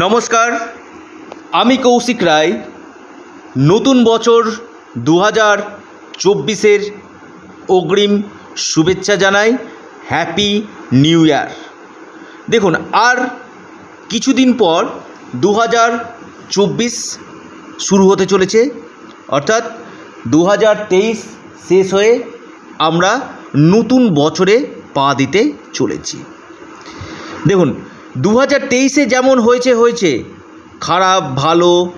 নমস্কার, আমি কৌশিক রায়। নতুন বছর দু হাজার চব্বিশের অগ্রিম শুভেচ্ছা জানাই। হ্যাপি নিউ ইয়ার দেখুন, আর কিছুদিন পর দু হাজার চব্বিশ শুরু হতে চলেছে। অর্থাৎ দু হাজার তেইশ শেষ হয়ে আমরা নতুন বছরে পা দিতে চলেছি। দেখুন দু হাজার তেইশে যেমন হয়েছে হয়েছে। খারাপ, ভালো,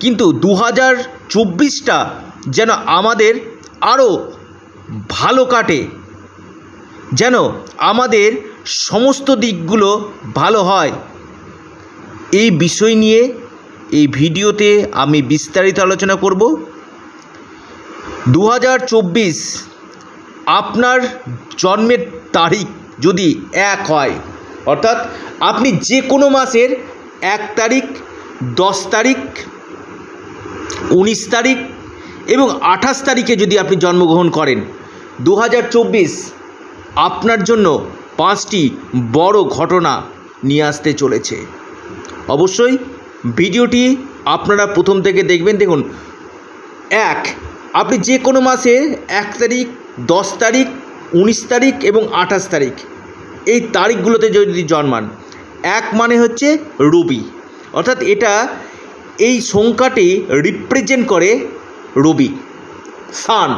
কিন্তু দু হাজার চব্বিশটা যেন আমাদের আরও ভালো কাটে, যেন আমাদের সমস্ত দিকগুলো ভালো হয়। এই বিষয় নিয়ে এই ভিডিওতে আমি বিস্তারিত আলোচনা করব। দু হাজার চব্বিশ আপনার জন্মের তারিখ যদি এক হয় অর্থাৎ আপনি যে কোনো মাসের এক তারিখ, দশ তারিখ, উনিশ তারিখ এবং আঠাশ তারিখে যদি আপনি জন্মগ্রহণ করেন দু হাজার চব্বিশ আপনার জন্য পাঁচটি বড় ঘটনা নিয়ে আসতে চলেছে। অবশ্যই ভিডিওটি আপনারা প্রথম থেকে দেখবেন। দেখুন, এক, আপনি যে কোনো মাসে এক তারিখ, দশ তারিখ, উনিশ তারিখ এবং আঠাশ তারিখ এই তারিখগুলোতে যদি জন্মান, এক মানে হচ্ছে রবি। অর্থাৎ এটা এই সংখ্যাটি রিপ্রেজেন্ট করে রবি সান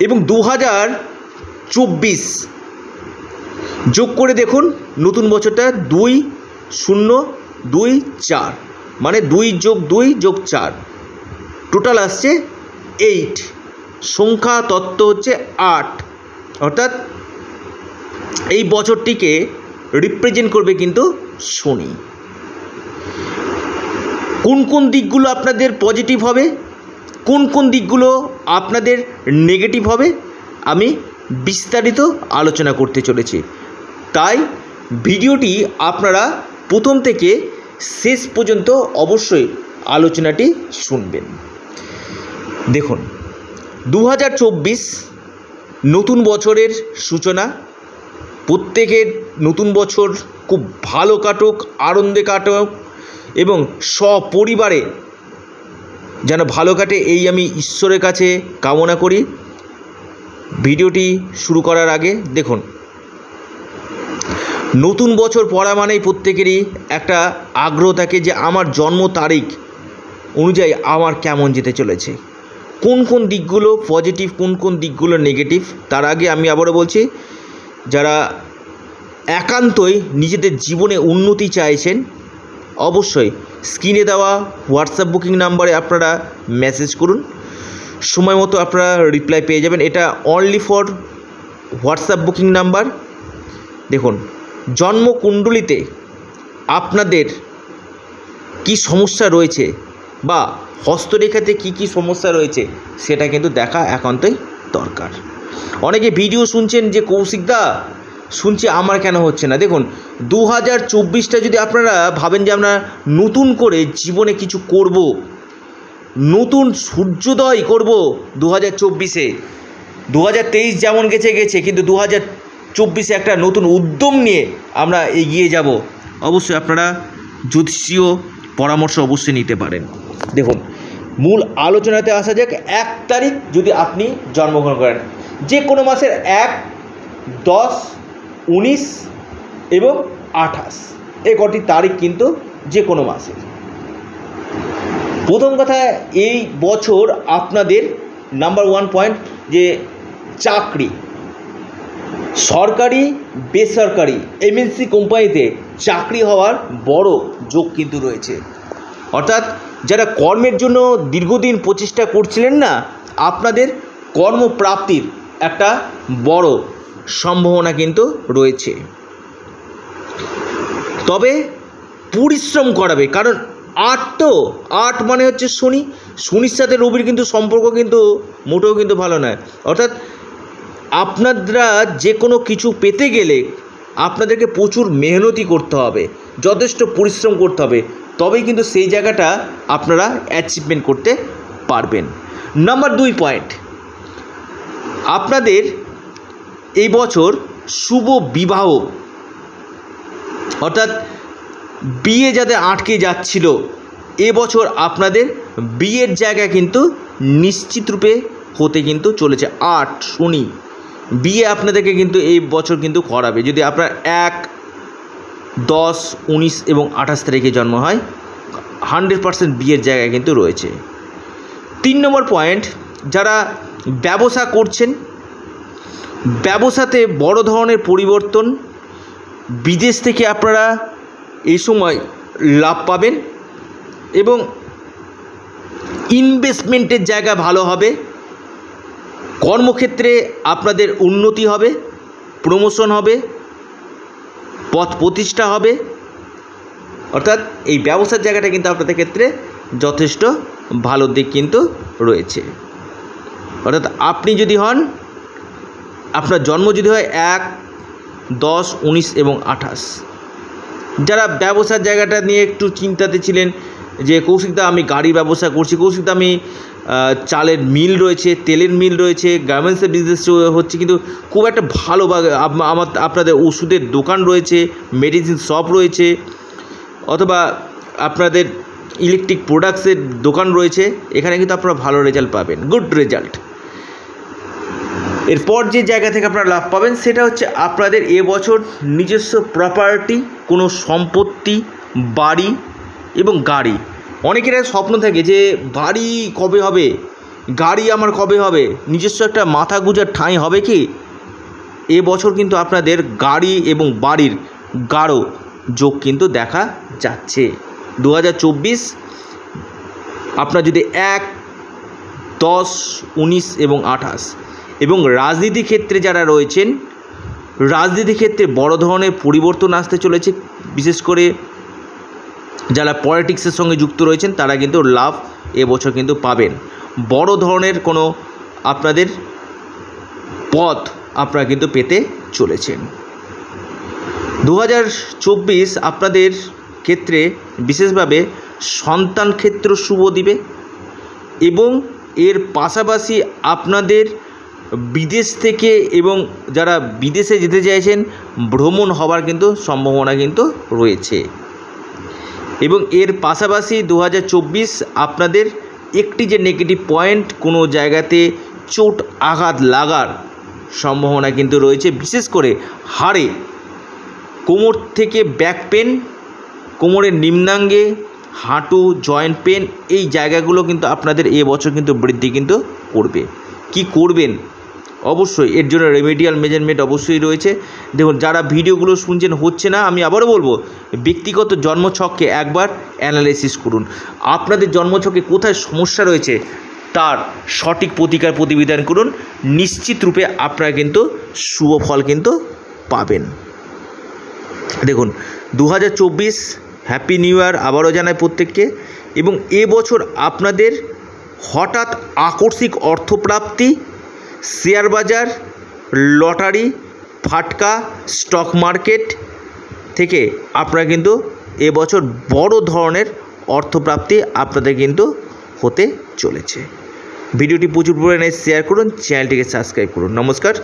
এবং দু হাজার চব্বিশ। যোগ করে দেখুন, নতুন বছরটা দুই শূন্য দুই চার। মানে দুই যোগ দুই যোগ চার। টোটাল আসছে এইট সংখ্যা তত্ত্ব হচ্ছে আট। অর্থাৎ এই বছরটিকে রিপ্রেজেন্ট করবে কিন্তু শনি কোন কোন দিকগুলো আপনাদের পজিটিভ হবে? কোন কোন দিকগুলো আপনাদের নেগেটিভ হবে? আমি বিস্তারিত আলোচনা করতে চলেছি। তাই ভিডিওটি আপনারা প্রথম থেকে শেষ পর্যন্ত অবশ্যই আলোচনাটি শুনবেন। দেখুন দু হাজার চব্বিশ নতুন বছরের সূচনা প্রত্যেকের নতুন বছর খুব ভালো কাটুক, আনন্দে কাটুক এবং সপরিবারে যেন ভালো কাটে এই আমি ঈশ্বরের কাছে কামনা করি। ভিডিওটি শুরু করার আগে দেখুন, নতুন বছর পড়া মানেই প্রত্যেকেরই একটা আগ্রহ থাকে যে আমার জন্ম তারিখ অনুযায়ী আমার কেমন যেতে চলেছে। কোন কোন দিকগুলো পজিটিভ কোন কোন দিকগুলো নেগেটিভ তার আগে আমি আবারও বলছি যারা একান্তই নিজেদের জীবনে উন্নতি চাইছেন, অবশ্যই স্ক্রিনে দেওয়া হোয়াটসঅ্যাপ বুকিং নাম্বারে আপনারা মেসেজ করুন। সময় মতো আপনারা রিপ্লাই পেয়ে যাবেন। এটা only for WhatsApp booking number. দেখুন, জন্মকুণ্ডলিতে আপনাদের কি সমস্যা রয়েছে বা হস্তরেখাতে কি কি সমস্যা রয়েছে, সেটা কিন্তু দেখা একান্তই দরকার। অনেকে ভিডিও শুনছেন যে কৌশিকদা শুনছি আমার কেন হচ্ছে না। দেখুন দু হাজার চব্বিশটা যদি আপনারা ভাবেন যে আমরা নতুন করে জীবনে কিছু করব, নতুন সূর্যোদয় করব দু হাজার চব্বিশে দু হাজার তেইশ যেমন গেছে গেছে, কিন্তু দু হাজার চব্বিশে একটা নতুন উদ্যম নিয়ে আমরা এগিয়ে যাব। অবশ্যই আপনারা জ্যোতিষীয় পরামর্শ অবশ্যই নিতে পারেন। দেখুন, মূল আলোচনাতে আসা যাক, এক তারিখ যদি আপনি জন্মগ্রহণ করেন। যে কোনো মাসের এক, দশ, উনিশ এবং আঠাশ। এ কটি তারিখ কিন্তু যে কোনো মাসের। প্রথম কথা, এই বছর আপনাদের নাম্বার ওয়ান পয়েন্ট যে চাকরি। সরকারি, বেসরকারি এমএনসি কোম্পানিতে চাকরি হওয়ার বড় যোগ কিন্তু রয়েছে। অর্থাৎ যারা কর্মের জন্য দীর্ঘদিন প্রচেষ্টা করছিলেন না, আপনাদের কর্মপ্রাপ্তির একটা বড় সম্ভাবনা কিন্তু রয়েছে। তবে পরিশ্রম করাবে, কারণ আট তো, আট মানে হচ্ছে শনি। শনির সাথে রবির কিন্তু সম্পর্ক কিন্তু মোটেও কিন্তু ভালো নয়। অর্থাৎ আপনারা যে কোনো কিছু পেতে গেলে আপনাদেরকে প্রচুর মেহনতি করতে হবে, যথেষ্ট পরিশ্রম করতে হবে। তবেই কিন্তু সেই জায়গাটা আপনারা অ্যাচিভমেন্ট করতে পারবেন। নাম্বার দুই পয়েন্ট আপনাদের এই বছর শুভ বিবাহ। অর্থাৎ বিয়ে যাদের আটকে যাচ্ছিল এবছর আপনাদের বিয়ের জায়গা কিন্তু নিশ্চিত রূপে হতে কিন্তু চলেছে আট শনি। বিয়ে আপনাদেরকে কিন্তু এই বছর কিন্তু করাবে। যদি আপনার এক, দশ, উনিশ এবং আঠাশ তারিখে জন্ম হয়, হান্ড্রেড পার্সেন্ট বিয়ের জায়গা কিন্তু রয়েছে। তিন নম্বর পয়েন্ট, যারা ব্যবসা করছেন, ব্যবসাতে বড় ধরনের পরিবর্তন, বিদেশ থেকে আপনারা এই সময় লাভ পাবেন এবং ইনভেস্টমেন্টের জায়গা ভালো হবে, কর্মক্ষেত্রে আপনাদের উন্নতি হবে প্রমোশন হবে, পথ প্রতিষ্ঠা হবে, অর্থাৎ এই ব্যবসার জায়গাটা কিন্তু আপনাদের ক্ষেত্রে যথেষ্ট ভালো দিক কিন্তু রয়েছে। অর্থাৎ আপনি যদি হন, আপনার জন্ম যদি হয় এক, দশ, উনিশ এবং আঠাশ। যারা ব্যবসার জায়গাটা নিয়ে একটু চিন্তাতে ছিলেন যে কৌশিকদা আমি গাড়ি ব্যবসা করছি। কৌশিকদা আমি চালের মিল রয়েছে, তেলের মিল রয়েছে, গার্মেন্টসের বিজনেস হচ্ছে কিন্তু খুব একটা ভালো বা আমার, আপনাদের ওষুধের দোকান রয়েছে মেডিসিন শপ রয়েছে, অথবা আপনাদের ইলেকট্রিক প্রোডাক্টসের দোকান রয়েছে, এখানে কিন্তু আপনারা ভালো রেজাল্ট পাবেন। গুড রেজাল্ট এরপর যে জায়গা থেকে আপনারা লাভ পাবেন সেটা হচ্ছে আপনাদের এবছর নিজস্ব প্রপার্টি কোনো সম্পত্তি, বাড়ি এবং গাড়ি। অনেকের স্বপ্ন থাকে যে, বাড়ি কবে হবে? গাড়ি আমার কবে হবে? নিজস্ব একটা মাথা গুজার ঠাঁই হবে কি? এ বছর কিন্তু আপনাদের গাড়ি এবং বাড়ির গাঢ় যোগ কিন্তু দেখা যাচ্ছে। দু হাজার চব্বিশ, আপনার যদি এক, দশ, উনিশ এবং আঠাশ এবং রাজনীতি ক্ষেত্রে যারা রয়েছেন, রাজনীতি ক্ষেত্রে বড় ধরনের পরিবর্তন আসতে চলেছে। বিশেষ করে যারা পলিটিক্সের সঙ্গে যুক্ত রয়েছেন, তারা কিন্তু লাভ এবছর কিন্তু পাবেন। বড় ধরনের কোনো আপনাদের পথ আপনারা কিন্তু পেতে চলেছেন। দু হাজার চব্বিশ আপনাদের ক্ষেত্রে বিশেষভাবে সন্তান ক্ষেত্র শুভ দিবে এবং এর পাশাপাশি আপনাদের বিদেশ থেকে এবং যারা বিদেশে যেতে চাইছেন, ভ্রমণ হওয়ার কিন্তু সম্ভাবনা কিন্তু রয়েছে। এবং এর পাশাপাশি দু হাজার চব্বিশ আপনাদের একটি যে নেগেটিভ পয়েন্ট কোনো জায়গাতে চোট আঘাত লাগার সম্ভাবনা কিন্তু রয়েছে, বিশেষ করে হাড়ে। কোমর থেকে ব্যাক পেন কোমরের নিম্নাঙ্গে, হাঁটু জয়েন্ট পেন এই জায়গাগুলো কিন্তু আপনাদের এ বছর কিন্তু বৃদ্ধি কিন্তু করবে। কি করবেন? অবশ্যই, এর জন্য রেমেডিয়াল মেজারমেন্ট অবশ্যই রয়েছে। দেখুন, যারা ভিডিওগুলো শুনছেন, হচ্ছে না, আমি আবারও বলব, ব্যক্তিগত জন্মছককে একবার অ্যানালাইসিস করুন। আপনাদের জন্মছকে কোথায় সমস্যা রয়েছে, তার সঠিক প্রতিকার প্রতিবিধান করুন। নিশ্চিত রূপে আপনারা কিন্তু শুভ ফল কিন্তু পাবেন। দেখুন দু হাজার চব্বিশ হ্যাপি নিউ ইয়ার আবারও জানায় প্রত্যেককে। এবং এবছর আপনাদের হঠাৎ আকস্মিক অর্থপ্রাপ্তি শেয়ার বাজার, লটারি, ফাটকা, স্টক মার্কেট থেকে আপনারা কিন্তু এবছর বড় ধরনের অর্থপ্রাপ্তি আপনাদের কিন্তু হতে চলেছে। ভিডিওটি প্রচুর পরিমাণে শেয়ার করুন, চ্যানেলটিকে সাবস্ক্রাইব করুন। নমস্কার